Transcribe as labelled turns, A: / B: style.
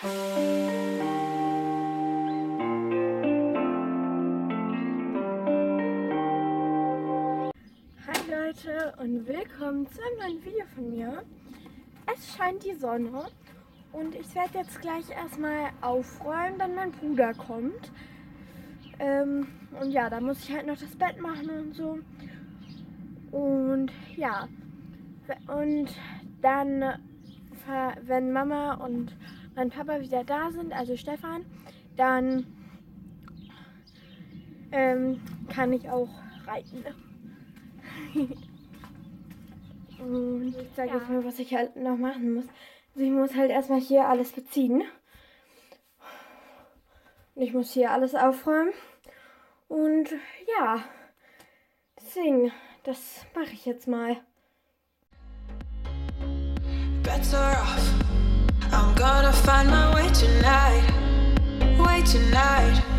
A: Hi Leute und willkommen zu einem neuen Video von mir. Es scheint die Sonne und ich werde jetzt gleich erstmal aufräumen, dann mein Bruder kommt. Ähm, und ja, da muss ich halt noch das Bett machen und so. Und ja, und dann, äh, wenn Mama und mein Papa wieder da sind, also Stefan, dann ähm, kann ich auch reiten. und ich zeige ja. jetzt mal, was ich halt noch machen muss. Also ich muss halt erstmal hier alles beziehen. Und ich muss hier alles aufräumen. Und ja, deswegen, das mache ich jetzt mal. Better off. gonna find my way tonight, way tonight.